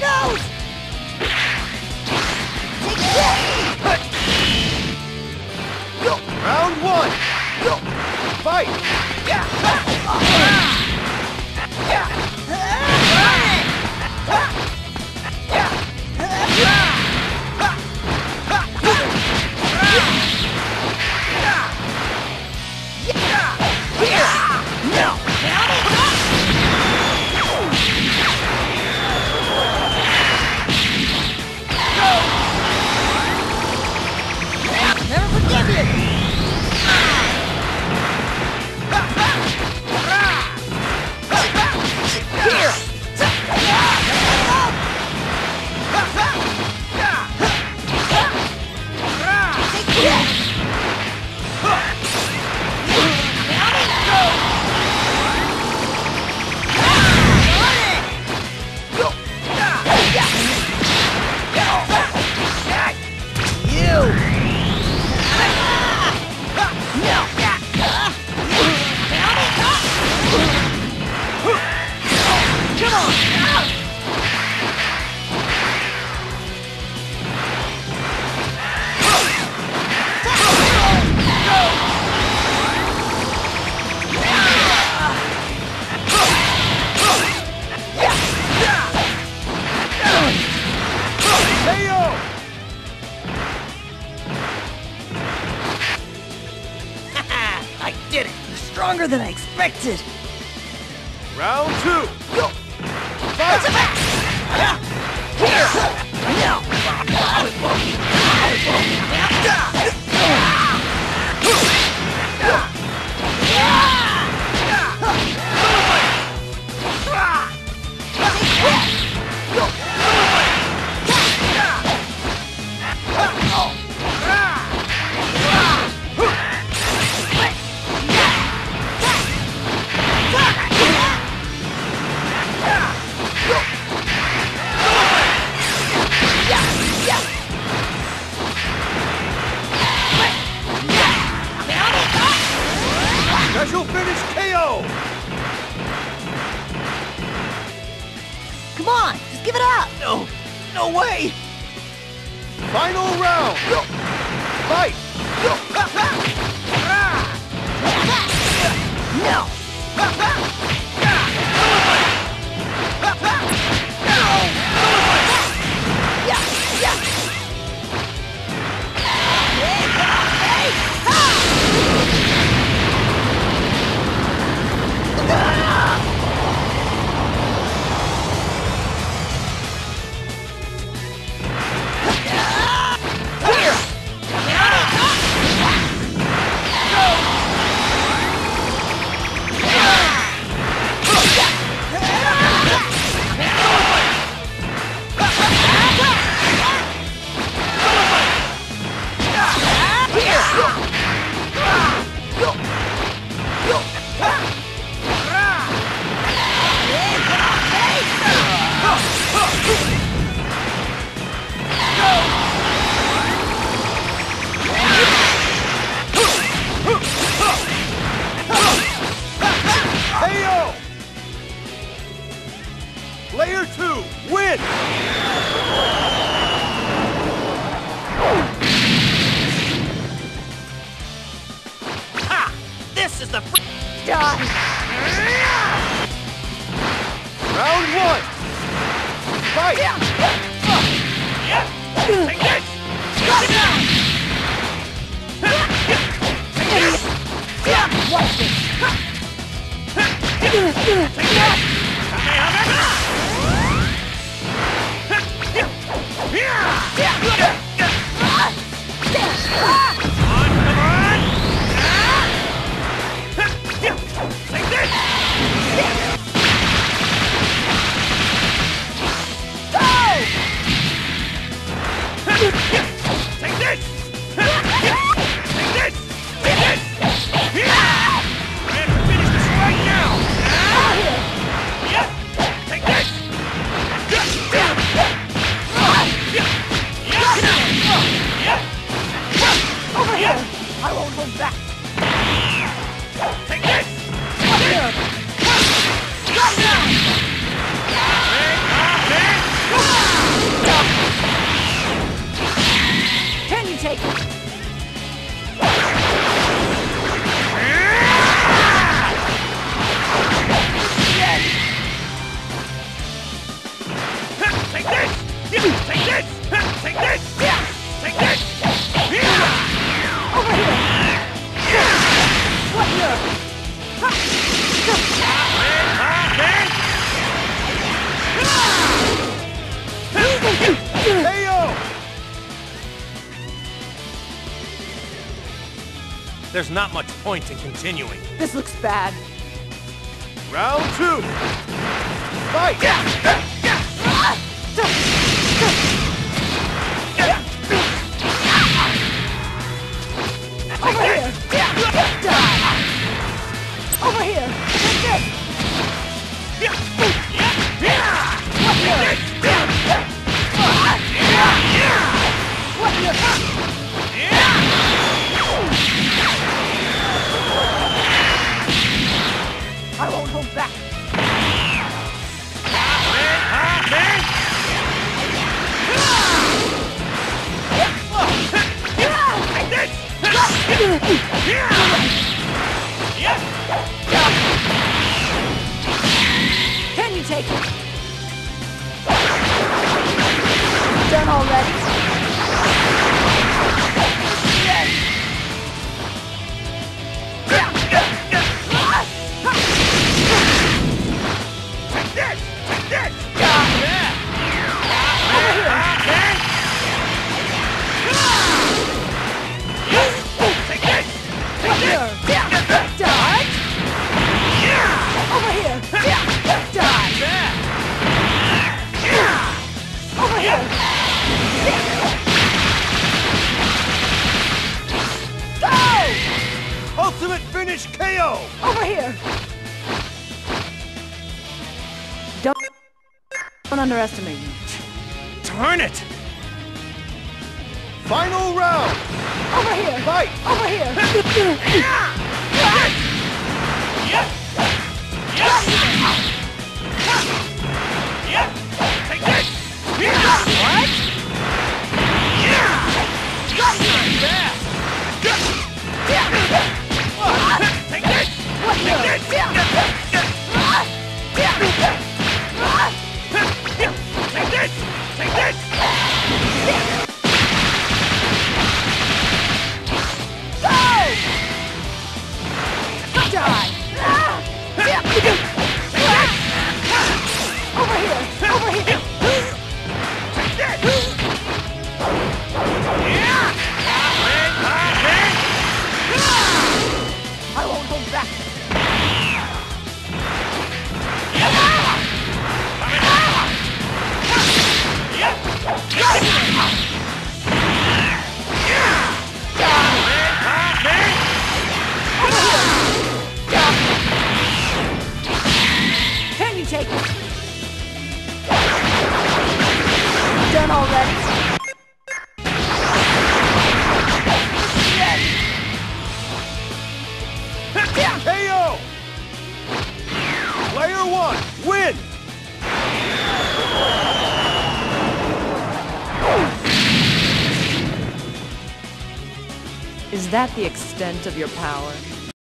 goes! Round one. Fight. Did it! Stronger than I expected! Round two. Fight. Special give it up! No. No way. Final round. Fight. No! This is the fr- Done! Round one. Fight. Take this! On, Take this! Take this! Take this! Take this! Over here! What! There's not much point in continuing. This looks bad. Round two. Fight! Yeah. Over Can you take it? Done already? Here! Don't underestimate me. Darn it! Final round! Over here! Fight! Over here! Die! Take it? Done already? KO! Player one, win! Is that the extent of your power?